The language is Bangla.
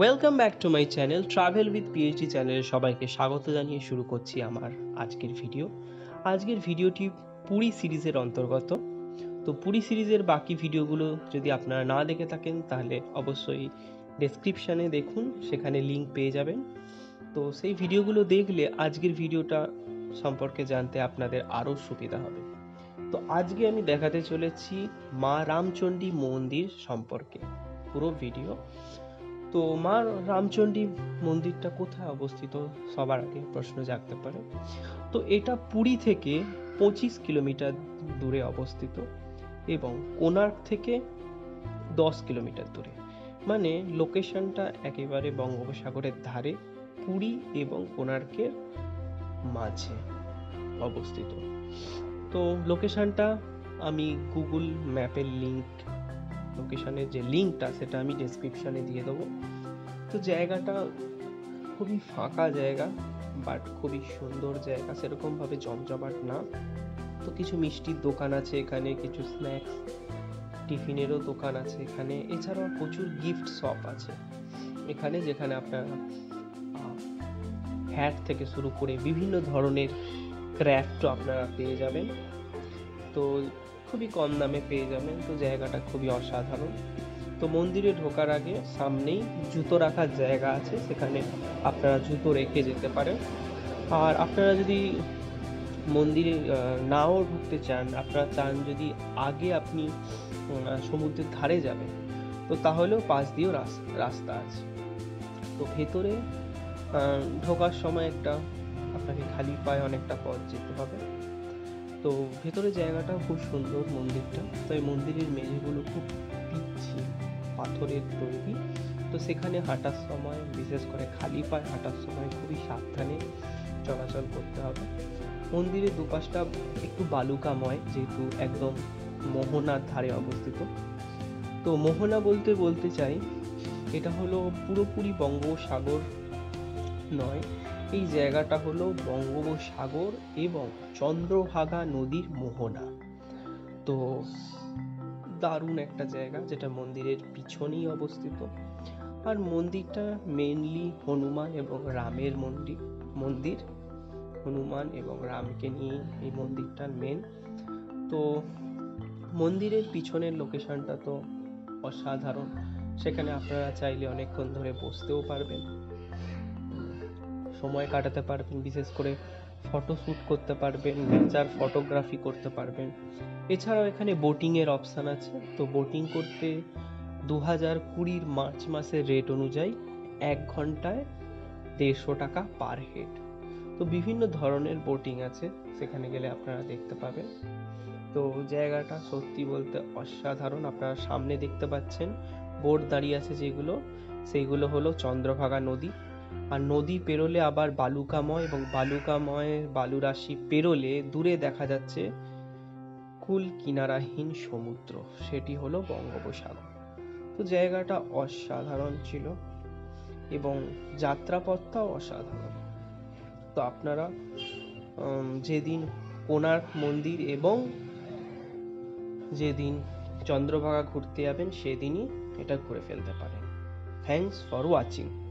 Welcome back to my channel travel with PhD চ্যানেলে সবাইকে স্বাগত জানিয়ে শুরু করছি আমার আজকের ভিডিও আজকের ভিডিওটি পুরী সিরিজের অন্তর্গত। তো পুরী সিরিজের বাকি ভিডিওগুলো যদি আপনারা না দেখে থাকেন, তাহলে অবশ্যই ডেসক্রিপশানে দেখুন, সেখানে লিঙ্ক পেয়ে যাবেন। তো সেই ভিডিওগুলো দেখলে আজকের ভিডিওটা সম্পর্কে জানতে আপনাদের আরও সুবিধা হবে। তো আজকে আমি দেখাতে চলেছি মা রামচণ্ডী মন্দির সম্পর্কে পুরো ভিডিও তো মা রামচণ্ডী মন্দিরটা কোথায় অবস্থিত? সবার আগে প্রশ্ন জাগতে পারে। তো এটা পুরী থেকে পঁচিশ কিলোমিটার দূরে অবস্থিত এবং কোণার্ক থেকে দশ কিলোমিটার দূরে। মানে লোকেশনটা একেবারে বঙ্গোপসাগরের ধারে, পুরী এবং কোণার্কের মাঝে অবস্থিত। তো লোকেশনটা আমি গুগল ম্যাপের লিঙ্ক লোকেশনের যে লিঙ্কটা সেটা আমি ডেসক্রিপশনে দিয়ে দেবো। তো জায়গাটা খুবই ফাঁকা জায়গা বাট খুবই সুন্দর জায়গা। সেরকমভাবে জমজমাট না। তো কিছু মিষ্টির দোকান আছে এখানে, কিছু স্ন্যাক্স টিফিনেরও দোকান আছে এখানে। এছাড়াও প্রচুর গিফট শপ আছে। এখানে যেখানে আপনারা হ্যাট থেকে শুরু করে বিভিন্ন ধরনের ক্র্যাফটও আপনারা পেয়ে যাবেন। তো খুবই কম দামে পেয়ে যাবেন। তো জায়গাটা খুবই অসাধারণ। তো মন্দিরে ঢোকার আগে সামনেই জুতো রাখার জায়গা আছে, সেখানে আপনারা জুতো রেখে যেতে পারেন। আর আপনারা যদি মন্দিরে নাও ঢুকতে চান, আপনারা চান যদি আগে আপনি সমুদ্রের ধারে যাবেন, তো তাহলেও পাশ দিয়েও রাস- রাস্তা আছে। তো ভেতরে ঢোকার সময় একটা আপনাকে খালি পায়ে অনেকটা পথ যেতে হবে। তো ভেতরে জায়গাটা খুব সুন্দর মন্দিরটা। তো এই মন্দিরের মেঝেগুলো খুব পাথরের তৈরি। তো সেখানে হাঁটার সময়, বিশেষ করে খালি পায়ে হাঁটার সময় খুবই সাবধানে চলাচল করতে হবে। মন্দিরের দুপাশটা একটু বালুকাময়, যেহেতু একদম মোহনার ধারে অবস্থিত। তো মোহনা বলতে বলতে চাই, এটা হলো পুরোপুরি বঙ্গোপসাগর নয়। এই জায়গাটা হলো বঙ্গোপসাগর এবং চন্দ্রভাগা নদীর মোহনা। তো দারুণ একটা জায়গা, যেটা মন্দিরের পিছনেই অবস্থিত। আর মন্দিরটা মেনলি হনুমান এবং রামের মন্দির মন্দির। হনুমান এবং রামকে নিয়ে এই মন্দিরটার মেন তো মন্দিরের পিছনের লোকেশনটা তো অসাধারণ। সেখানে আপনারা চাইলে অনেকক্ষণ ধরে বসতেও পারবেন। সময় কাটাতে পারবেন, বিশেষ করে ফটো শ্যুট করতে পারবেন নেচার ফটোগ্রাফি করতে পারবেন। এছাড়াও এখানে বোটিংয়ের অপশান আছে। তো বোটিং করতে দু হাজার কুড়ির মার্চ মাসের রেট অনুযায়ী এক ঘন্টায় দেড়শো টাকা পার হেড তো বিভিন্ন ধরনের বোটিং আছে, সেখানে গেলে আপনারা দেখতে পাবেন। তো জায়গাটা সত্যি বলতে অসাধারণ, আপনারা সামনে দেখতে পাচ্ছেন। বোট দাঁড়িয়ে আছে যেগুলো, সেইগুলো হলো চন্দ্রভাগা নদী। আর নদী পেরোলে আবার বালুকাময় এবং বালুকাময়ের বালুরাশি পেরোলে দূরে দেখা যাচ্ছে কুল কিনারাহীন সমুদ্র। সেটি হলো বঙ্গোপসাগর। তো জায়গাটা অসাধারণ ছিল এবং যাত্রাপথটাও অসাধারণ। তো আপনারা যেদিন কোণার্ক মন্দির এবং যেদিন চন্দ্রভাগা ঘুরতে যাবেন, সেদিনই এটা ঘুরে ফেলতে পারেন। Thanks for watching